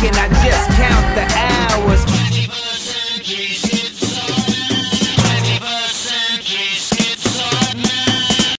Can I just count